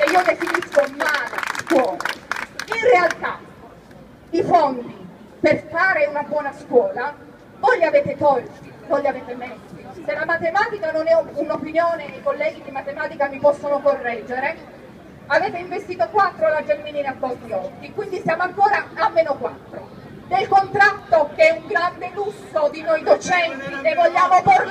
che io definisco mala scuola. In realtà i fondi per fare una buona scuola voi li avete tolti, non li avete messi. Se la matematica non è un'opinione, i colleghi di matematica mi possono correggere, avete investito 4 alla Gelmini a pochi occhi, quindi siamo ancora a meno 4. Del contratto che è un grande lusso di noi docenti, ne vogliamo portare